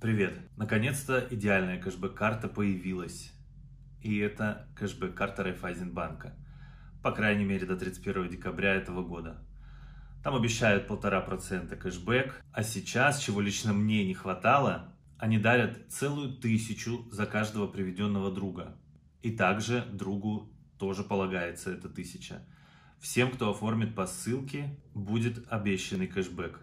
Привет! Наконец-то идеальная кэшбэк-карта появилась. И это кэшбэк-карта Райффайзенбанка. По крайней мере до 31 декабря этого года. Там обещают полтора процента кэшбэк, а сейчас, чего лично мне не хватало, они дарят целую тысячу за каждого приведенного друга. И также другу тоже полагается эта тысяча. Всем, кто оформит по ссылке, будет обещанный кэшбэк.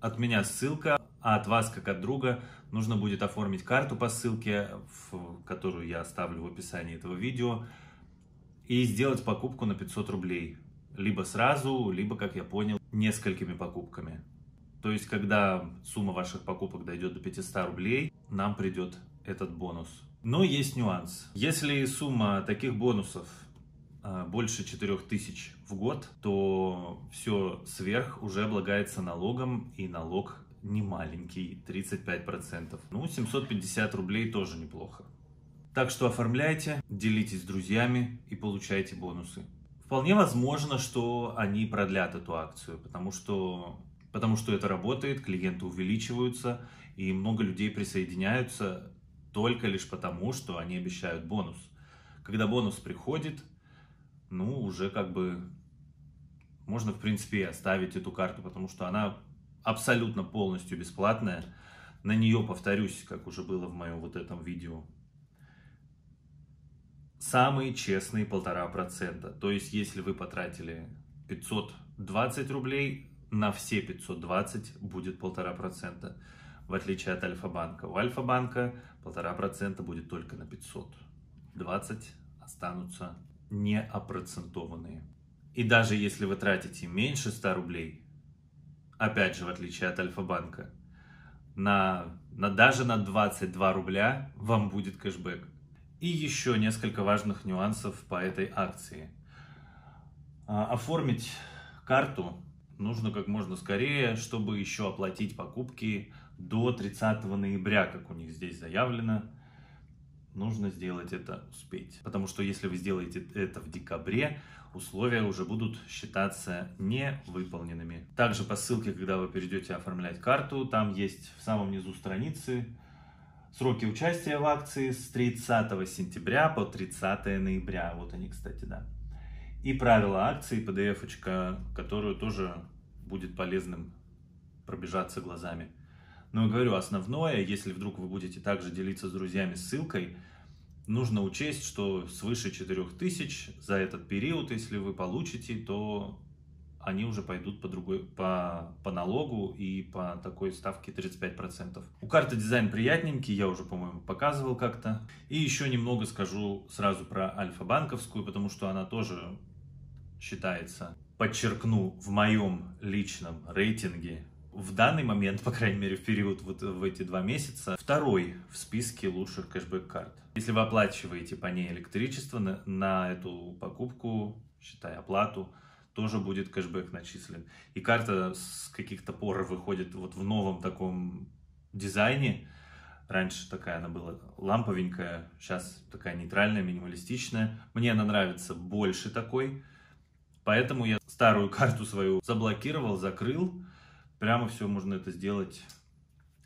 От меня ссылка, а от вас, как от друга, нужно будет оформить карту по ссылке, в которую я оставлю в описании этого видео, и сделать покупку на 500 рублей. Либо сразу, либо, как я понял, несколькими покупками. То есть, когда сумма ваших покупок дойдет до 500 рублей, нам придет этот бонус. Но есть нюанс. Если сумма таких бонусов а, больше 4000 в год, то все сверх уже облагается налогом, и налог не маленький, 35%. Ну, 750 рублей тоже неплохо. Так что оформляйте, делитесь с друзьями и получайте бонусы. Вполне возможно, что они продлят эту акцию, потому что, потому что это работает, клиенты увеличиваются, и много людей присоединяются только лишь потому, что они обещают бонус. Когда бонус приходит, ну, уже как бы можно, в принципе, оставить эту карту, потому что она абсолютно полностью бесплатная. На нее, повторюсь, как уже было в моем вот этом видео, самые честные полтора процента. То есть, если вы потратили 520 рублей, на все 520 будет полтора процента, в отличие от Альфа-банка. У Альфа-банка полтора процента будет только на 500. 20 останутся неопроцентованные. И даже если вы тратите меньше 100 рублей, опять же, в отличие от Альфа-банка, на, на, даже на 22 рубля вам будет кэшбэк. И еще несколько важных нюансов по этой акции. А, оформить карту нужно как можно скорее, чтобы еще оплатить покупки до 30 ноября, как у них здесь заявлено. Нужно сделать это успеть. Потому что если вы сделаете это в декабре, условия уже будут считаться невыполненными. Также по ссылке, когда вы перейдете оформлять карту, там есть в самом низу страницы сроки участия в акции с 30 сентября по 30 ноября. Вот они, кстати, да. И правила акции, PDF-очка, которую тоже будет полезным пробежаться глазами. Но говорю, основное, если вдруг вы будете также делиться с друзьями ссылкой, нужно учесть, что свыше 4000 за этот период, если вы получите, то они уже пойдут по другой, по, по налогу и по такой ставке 35%. У карты дизайн приятненький, я уже, по-моему, показывал как-то. И еще немного скажу сразу про альфа-банковскую, потому что она тоже считается, подчеркну, в моем личном рейтинге в данный момент, по крайней мере в период вот в эти два месяца, второй в списке лучших кэшбэк-карт. Если вы оплачиваете по ней электричество на, на эту покупку, считай оплату, тоже будет кэшбэк начислен. И карта с каких-то пор выходит вот в новом таком дизайне. Раньше такая она была ламповенькая, сейчас такая нейтральная, минималистичная. Мне она нравится больше такой. Поэтому я старую карту свою заблокировал, закрыл Прямо все можно это сделать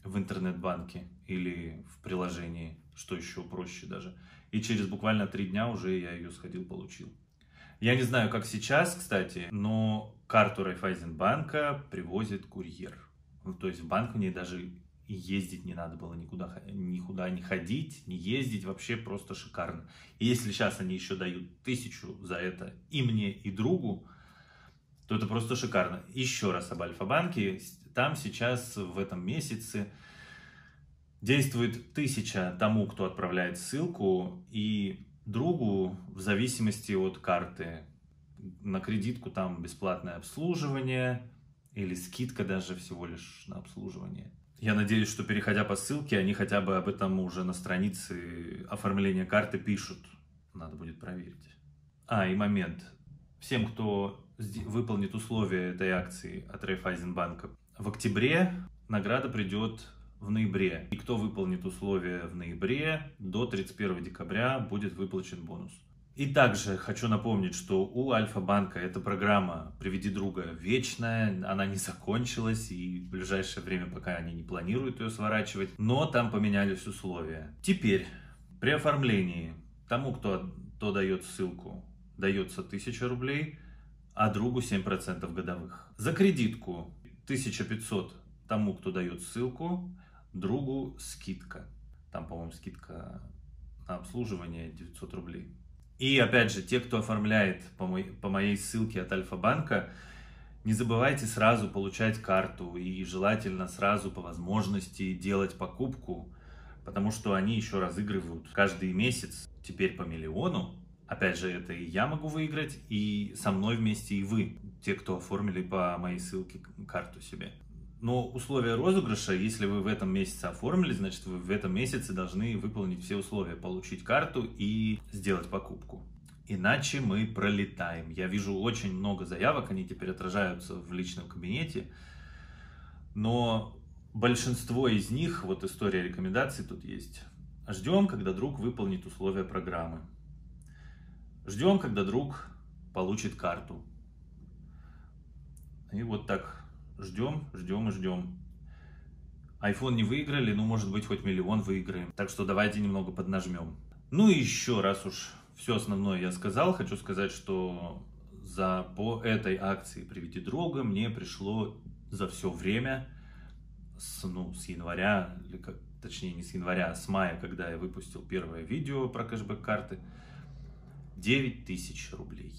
в интернет-банке или в приложении, что еще проще даже. И через буквально три дня уже я ее сходил, получил. Я не знаю, как сейчас, кстати, но карту Райфайзенбанка привозит курьер. Ну, то есть в банк мне даже ездить не надо было никуда, никуда не ходить, не ездить, вообще просто шикарно. И если сейчас они еще дают тысячу за это и мне, и другу, то это просто шикарно. Еще раз об Альфа-банке. Там сейчас в этом месяце действует тысяча тому, кто отправляет ссылку, и другу в зависимости от карты. На кредитку там бесплатное обслуживание или скидка даже всего лишь на обслуживание. Я надеюсь, что переходя по ссылке, они хотя бы об этом уже на странице оформления карты пишут. Надо будет проверить. А, и момент. Всем, кто выполнит условия этой акции от Райфайзенбанка. В октябре награда придет в ноябре. И кто выполнит условия в ноябре, до 31 декабря будет выплачен бонус. И также хочу напомнить, что у Альфа-банка эта программа «Приведи друга» вечная, она не закончилась, и в ближайшее время пока они не планируют ее сворачивать, но там поменялись условия. Теперь при оформлении тому, кто, кто дает ссылку, дается 1000 рублей, а другу 7% годовых. За кредитку 1500 тому, кто дает ссылку, другу скидка. Там, по-моему, скидка на обслуживание 900 рублей. И опять же, те, кто оформляет по, мой, по моей ссылке от Альфа-банка, не забывайте сразу получать карту и желательно сразу по возможности делать покупку, потому что они еще разыгрывают каждый месяц теперь по миллиону. Опять же, это и я могу выиграть, и со мной вместе и вы, те, кто оформили по моей ссылке карту себе. Но условия розыгрыша, если вы в этом месяце оформили, значит вы в этом месяце должны выполнить все условия, получить карту и сделать покупку. Иначе мы пролетаем. Я вижу очень много заявок, они теперь отражаются в личном кабинете, но большинство из них, вот история рекомендаций тут есть. Ждем, когда друг выполнит условия программы. Ждем, когда друг получит карту. И вот так ждем, ждем и ждем. iPhone не выиграли, ну, может быть, хоть миллион выиграем. Так что давайте немного поднажмем. Ну и еще, раз уж все основное я сказал, хочу сказать, что за, по этой акции «Приведи друга» мне пришло за все время, с, ну, с января, или как, точнее не с января, а с мая, когда я выпустил первое видео про кэшбэк-карты, 9 тысяч рублей.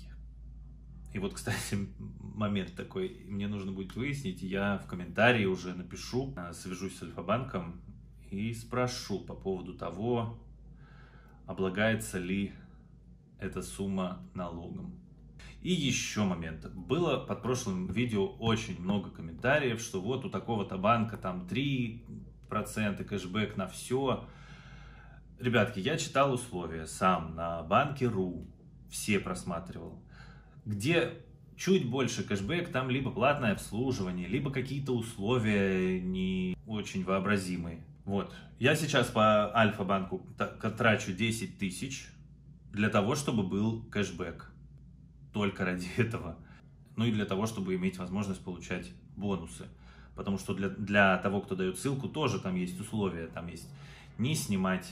И вот, кстати, момент такой, мне нужно будет выяснить, я в комментарии уже напишу, э, свяжусь с Альфа-банком и спрошу по поводу того, облагается ли эта сумма налогом. И еще момент. Было под прошлым видео очень много комментариев, что вот у такого-то банка там 3% кэшбэк на все. Ребятки, я читал условия сам на банке РУ, все просматривал где чуть больше кэшбэк, там либо платное обслуживание, либо какие-то условия не очень вообразимые. Вот. Я сейчас по Альфа-банку трачу 10 тысяч для того, чтобы был кэшбэк. Только ради этого. Ну и для того, чтобы иметь возможность получать бонусы. Потому что для, для того, кто дает ссылку, тоже там есть условия. Там есть не снимать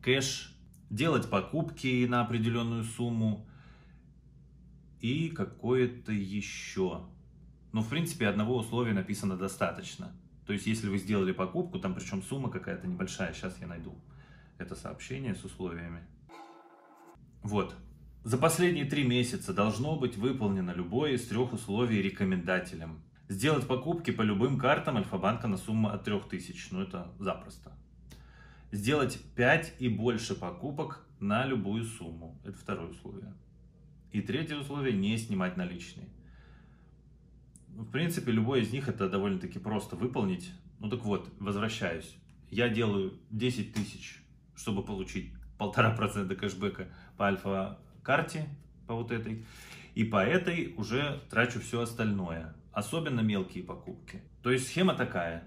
кэш, делать покупки на определенную сумму, и какое-то еще. Ну, в принципе, одного условия написано достаточно. То есть, если вы сделали покупку, там причем сумма какая-то небольшая, сейчас я найду это сообщение с условиями. Вот. За последние три месяца должно быть выполнено любое из трех условий рекомендателем. Сделать покупки по любым картам Альфа-банка на сумму от 3000, ну это запросто. Сделать 5 и больше покупок на любую сумму, это второе условие. И третье условие – не снимать наличные. В принципе, любой из них это довольно-таки просто выполнить. Ну так вот, возвращаюсь. Я делаю 10 тысяч, чтобы получить полтора процента кэшбэка по альфа-карте, по вот этой. И по этой уже трачу все остальное. Особенно мелкие покупки. То есть схема такая.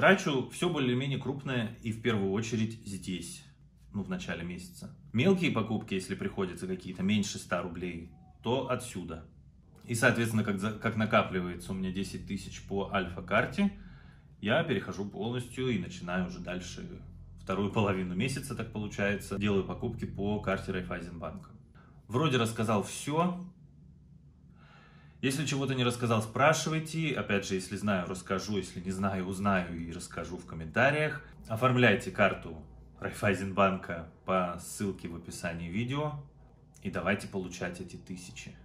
Трачу все более-менее крупное и в первую очередь здесь ну, в начале месяца. Мелкие покупки, если приходится какие-то меньше 100 рублей, то отсюда. И, соответственно, как, за, как накапливается у меня 10 тысяч по альфа-карте, я перехожу полностью и начинаю уже дальше вторую половину месяца, так получается, делаю покупки по карте Райфайзенбанка. Вроде рассказал все. Если чего-то не рассказал, спрашивайте. Опять же, если знаю, расскажу. Если не знаю, узнаю и расскажу в комментариях. Оформляйте карту Райфайзенбанка по ссылке в описании видео. И давайте получать эти тысячи.